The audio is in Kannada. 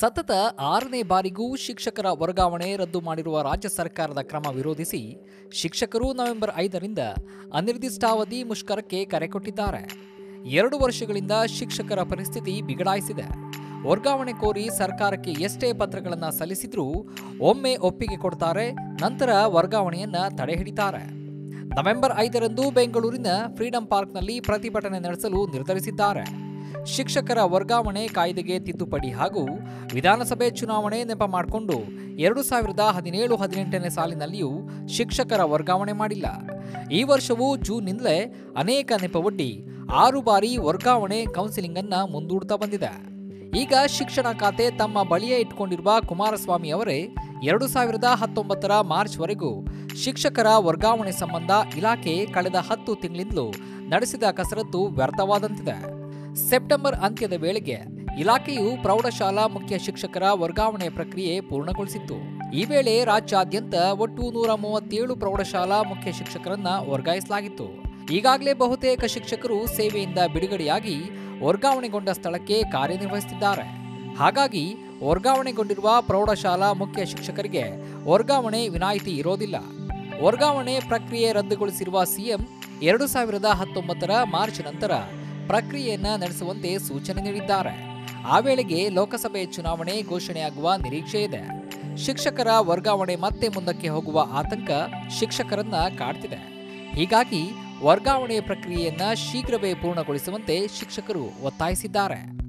ಸತತ ಆರನೇ ಬಾರಿಗೂ ಶಿಕ್ಷಕರ ವರ್ಗಾವಣೆ ರದ್ದು ಮಾಡಿರುವ ರಾಜ್ಯ ಸರ್ಕಾರದ ಕ್ರಮ ವಿರೋಧಿಸಿ ಶಿಕ್ಷಕರು ನವೆಂಬರ್ ಐದರಿಂದ ಅನಿರ್ದಿಷ್ಟಾವಧಿ ಮುಷ್ಕರಕ್ಕೆ ಕರೆ ಕೊಟ್ಟಿದ್ದಾರೆ. ಎರಡು ವರ್ಷಗಳಿಂದ ಶಿಕ್ಷಕರ ಪರಿಸ್ಥಿತಿ ಬಿಗಡಾಯಿಸಿದೆ. ವರ್ಗಾವಣೆ ಕೋರಿ ಸರ್ಕಾರಕ್ಕೆ ಎಷ್ಟೇ ಪತ್ರಗಳನ್ನು ಸಲ್ಲಿಸಿದ್ರೂ ಒಮ್ಮೆ ಒಪ್ಪಿಗೆ ಕೊಡ್ತಾರೆ, ನಂತರ ವರ್ಗಾವಣೆಯನ್ನ ತಡೆಹಿಡಿತಾರೆ ನವೆಂಬರ್ ಐದರಂದು ಬೆಂಗಳೂರಿನ ಫ್ರೀಡಂ ಪಾರ್ಕ್ನಲ್ಲಿ ಪ್ರತಿಭಟನೆ ನಡೆಸಲು ನಿರ್ಧರಿಸಿದ್ದಾರೆ. ಶಿಕ್ಷಕರ ವರ್ಗಾವಣೆ ಕಾಯ್ದೆಗೆ ತಿದ್ದುಪಡಿ ಹಾಗೂ ವಿಧಾನಸಭೆ ಚುನಾವಣೆ ನೆಪ ಮಾಡಿಕೊಂಡು ಎರಡು ಸಾವಿರದ ಹದಿನೇಳು ಹದಿನೆಂಟನೇ ಸಾಲಿನಲ್ಲಿಯೂ ಶಿಕ್ಷಕರ ವರ್ಗಾವಣೆ ಮಾಡಿಲ್ಲ. ಈ ವರ್ಷವೂ ಜೂನ್ನಿಂದಲೇ ಅನೇಕ ನೆಪವೊಡ್ಡಿ ಆರು ಬಾರಿ ವರ್ಗಾವಣೆ ಕೌನ್ಸಿಲಿಂಗ್ ಅನ್ನ ಮುಂದೂಡ್ತಾ ಬಂದಿದೆ. ಈಗ ಶಿಕ್ಷಣ ಖಾತೆ ತಮ್ಮ ಬಳಿಯೇ ಇಟ್ಕೊಂಡಿರುವ ಕುಮಾರಸ್ವಾಮಿ ಅವರೇ ಎರಡು ಸಾವಿರದ ಹತ್ತೊಂಬತ್ತರ ಮಾರ್ಚ್ವರೆಗೂ ಶಿಕ್ಷಕರ ವರ್ಗಾವಣೆ ಸಂಬಂಧ ಇಲಾಖೆ ಕಳೆದ ಹತ್ತು ತಿಂಗಳಿಂದಲೂ ನಡೆಸಿದ ಕಸರತ್ತು ವ್ಯರ್ಥವಾದಂತಿದೆ. ಸೆಪ್ಟೆಂಬರ್ ಅಂತ್ಯದ ವೇಳೆಗೆ ಇಲಾಖೆಯು ಪ್ರೌಢಶಾಲಾ ಮುಖ್ಯ ಶಿಕ್ಷಕರ ವರ್ಗಾವಣೆ ಪ್ರಕ್ರಿಯೆ ಪೂರ್ಣಗೊಳಿಸಿತ್ತು. ಈ ವೇಳೆ ರಾಜ್ಯಾದ್ಯಂತ ಒಟ್ಟು ನೂರ ಮೂವತ್ತೇಳು ಪ್ರೌಢಶಾಲಾ ಮುಖ್ಯ ಶಿಕ್ಷಕರನ್ನ ವರ್ಗಾಯಿಸಲಾಗಿತ್ತು. ಈಗಾಗಲೇ ಬಹುತೇಕ ಶಿಕ್ಷಕರು ಸೇವೆಯಿಂದ ಬಿಡುಗಡೆಯಾಗಿ ವರ್ಗಾವಣೆಗೊಂಡ ಸ್ಥಳಕ್ಕೆ ಕಾರ್ಯನಿರ್ವಹಿಸುತ್ತಿದ್ದಾರೆ. ಹಾಗಾಗಿ ವರ್ಗಾವಣೆಗೊಂಡಿರುವ ಪ್ರೌಢಶಾಲಾ ಮುಖ್ಯ ಶಿಕ್ಷಕರಿಗೆ ವರ್ಗಾವಣೆ ವಿನಾಯಿತಿ ಇರೋದಿಲ್ಲ. ವರ್ಗಾವಣೆ ಪ್ರಕ್ರಿಯೆ ರದ್ದುಗೊಳಿಸಿರುವ ಸಿಎಂ ಎರಡು ಸಾವಿರದ ಹತ್ತೊಂಬತ್ತರ ಮಾರ್ಚ್ ನಂತರ ಪ್ರಕ್ರಿಯೆಯನ್ನ ನಡೆಸುವಂತೆ ಸೂಚನೆ ನೀಡಿದ್ದಾರೆ. ಆ ವೇಳೆಗೆ ಲೋಕಸಭೆ ಚುನಾವಣೆ ಘೋಷಣೆಯಾಗುವ ನಿರೀಕ್ಷೆ ಇದೆ. ಶಿಕ್ಷಕರ ವರ್ಗಾವಣೆ ಮತ್ತೆ ಮುಂದಕ್ಕೆ ಹೋಗುವ ಆತಂಕ ಶಿಕ್ಷಕರನ್ನ ಕಾಡ್ತಿದೆ. ಹೀಗಾಗಿ ವರ್ಗಾವಣೆ ಪ್ರಕ್ರಿಯೆಯನ್ನ ಶೀಘ್ರವೇ ಪೂರ್ಣಗೊಳಿಸುವಂತೆ ಶಿಕ್ಷಕರು ಒತ್ತಾಯಿಸಿದ್ದಾರೆ.